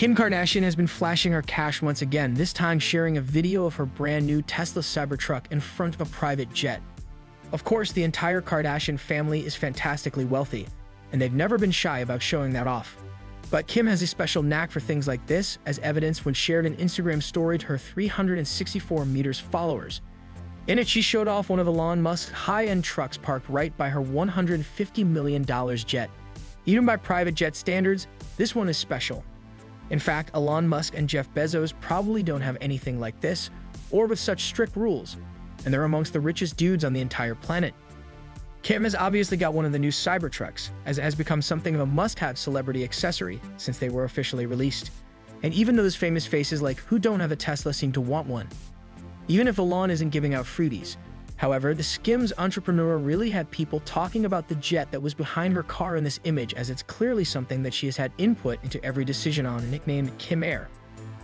Kim Kardashian has been flashing her cash once again, this time sharing a video of her brand new Tesla Cybertruck in front of a private jet. Of course, the entire Kardashian family is fantastically wealthy, and they've never been shy about showing that off. But Kim has a special knack for things like this, as evidence when shared an Instagram story to her 364 meters followers. In it, she showed off one of Elon Musk's high-end trucks parked right by her $150 million jet. Even by private jet standards, this one is special. In fact, Elon Musk and Jeff Bezos probably don't have anything like this, or with such strict rules, and they're amongst the richest dudes on the entire planet. Kim has obviously got one of the new Cybertrucks, as it has become something of a must-have celebrity accessory since they were officially released. And even those famous faces like who don't have a Tesla seem to want one. Even if Elon isn't giving out fruities, However, the Skims entrepreneur really had people talking about the jet that was behind her car in this image as it's clearly something that she has had input into every decision on, nicknamed Kim Air.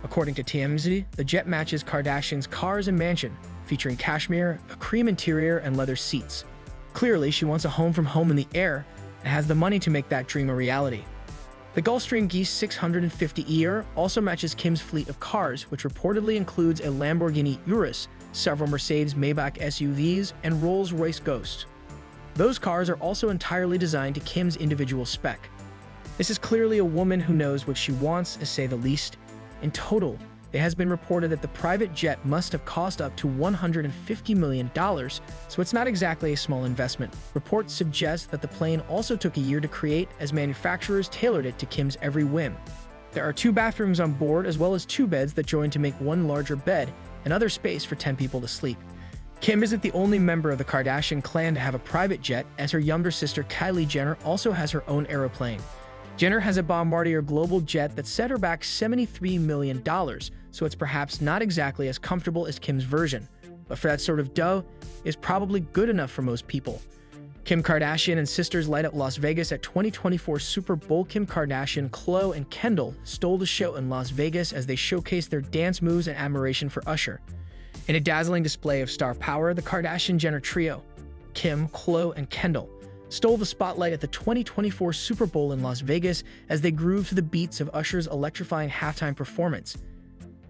According to TMZ, the jet matches Kardashian's cars and mansion, featuring cashmere, a cream interior, and leather seats. Clearly, she wants a home from home in the air and has the money to make that dream a reality. The Gulfstream G650ER also matches Kim's fleet of cars, which reportedly includes a Lamborghini Urus several Mercedes-Maybach SUVs, and Rolls-Royce Ghost. Those cars are also entirely designed to Kim's individual spec. This is clearly a woman who knows what she wants, to say the least. In total, it has been reported that the private jet must have cost up to $150 million, so it's not exactly a small investment. Reports suggest that the plane also took a year to create as manufacturers tailored it to Kim's every whim. There are two bathrooms on board as well as two beds that join to make one larger bed, and other space for 10 people to sleep. Kim isn't the only member of the Kardashian clan to have a private jet, as her younger sister Kylie Jenner also has her own aeroplane. Jenner has a Bombardier Global jet that set her back $73 million, so it's perhaps not exactly as comfortable as Kim's version. But for that sort of dough, is probably good enough for most people. Kim Kardashian and sisters light up Las Vegas at 2024 Super Bowl. Kim Kardashian, Khloe, and Kendall stole the show in Las Vegas as they showcased their dance moves and admiration for Usher. In a dazzling display of star power, the Kardashian-Jenner trio, Kim, Khloe, and Kendall, stole the spotlight at the 2024 Super Bowl in Las Vegas as they grooved to the beats of Usher's electrifying halftime performance.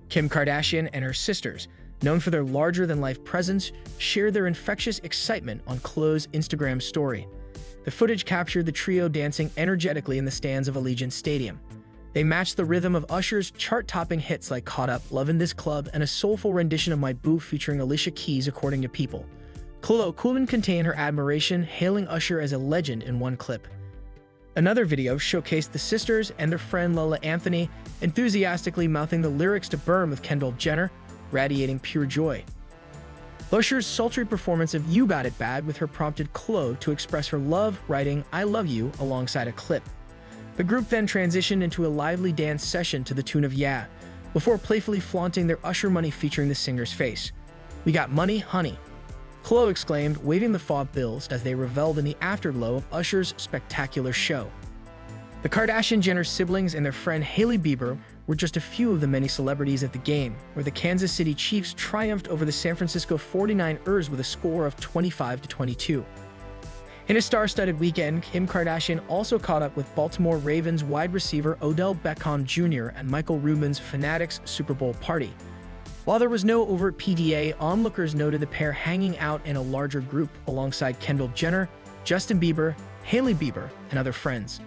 Kim Kardashian and her sisters known for their larger-than-life presence, shared their infectious excitement on Khloe's Instagram story. The footage captured the trio dancing energetically in the stands of Allegiant Stadium. They matched the rhythm of Usher's chart-topping hits like Caught Up, Love in This Club, and a soulful rendition of My Boo featuring Alicia Keys according to People. Khloe couldn't contain her admiration, hailing Usher as a legend in one clip. Another video showcased the sisters and their friend Lala Anthony enthusiastically mouthing the lyrics to Burn with Kendall Jenner, radiating pure joy. Usher's sultry performance of You Got It Bad with her prompted Khloe to express her love, writing I Love You alongside a clip. The group then transitioned into a lively dance session to the tune of Yeah, before playfully flaunting their Usher money featuring the singer's face. We got money, honey. Khloe exclaimed, waving the fob bills as they reveled in the afterglow of Usher's spectacular show. The Kardashian-Jenner siblings and their friend Hailey Bieber were just a few of the many celebrities at the game, where the Kansas City Chiefs triumphed over the San Francisco 49ers with a score of 25 to 22. In a star-studded weekend, Kim Kardashian also caught up with Baltimore Ravens wide receiver Odell Beckham Jr. at Michael Rubin's Fanatics Super Bowl party. While there was no overt PDA, onlookers noted the pair hanging out in a larger group alongside Kendall Jenner, Justin Bieber, Hailey Bieber, and other friends.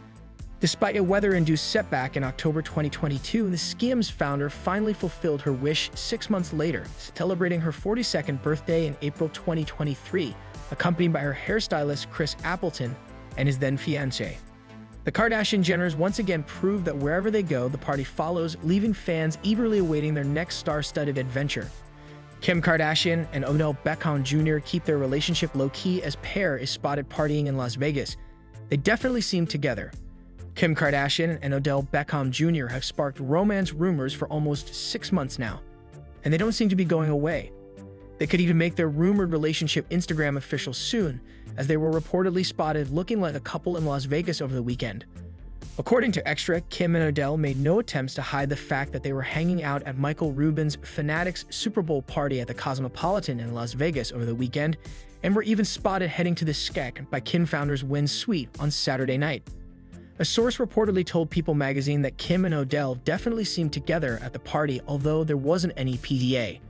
Despite a weather-induced setback in October 2022, the Skims founder finally fulfilled her wish six months later, celebrating her 42nd birthday in April 2023, accompanied by her hairstylist Chris Appleton and his then The Kardashian-Jenners once again proved that wherever they go, the party follows, leaving fans eagerly awaiting their next star-studded adventure. Kim Kardashian and Odell Beckham Jr. keep their relationship low-key as pair is spotted partying in Las Vegas. They definitely seem together, Kim Kardashian and Odell Beckham Jr. have sparked romance rumors for almost six months now, and they don't seem to be going away. They could even make their rumored relationship Instagram official soon, as they were reportedly spotted looking like a couple in Las Vegas over the weekend. According to Extra, Kim and Odell made no attempts to hide the fact that they were hanging out at Michael Rubin's Fanatics Super Bowl party at the Cosmopolitan in Las Vegas over the weekend, and were even spotted heading to the Skek by Kim Founder's Wynn Suite on Saturday night. A source reportedly told People magazine that Kim and Odell definitely seemed together at the party, although there wasn't any PDA.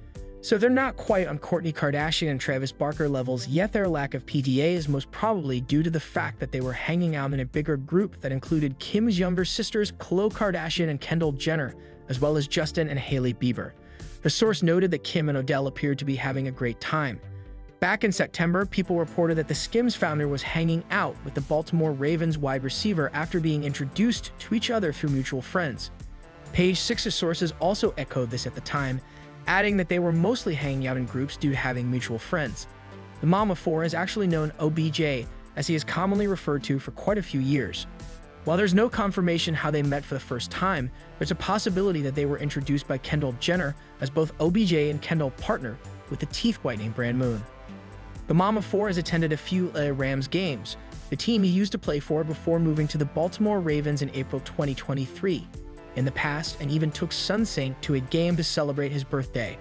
So they're not quite on Kourtney Kardashian and Travis Barker levels, yet their lack of PDA is most probably due to the fact that they were hanging out in a bigger group that included Kim's younger sisters Khloe Kardashian and Kendall Jenner, as well as Justin and Hailey Bieber. The source noted that Kim and Odell appeared to be having a great time. Back in September, people reported that the Skims founder was hanging out with the Baltimore Ravens wide receiver after being introduced to each other through mutual friends. Page Six's sources also echoed this at the time, adding that they were mostly hanging out in groups due to having mutual friends. The mom of four is actually known OBJ, as he is commonly referred to for quite a few years. While there's no confirmation how they met for the first time, there's a possibility that they were introduced by Kendall Jenner as both OBJ and Kendall partner with the teeth whitening brand Moon. The mom of four has attended a few uh, Rams games, the team he used to play for before moving to the Baltimore Ravens in April 2023. In the past, and even took son Saint to a game to celebrate his birthday.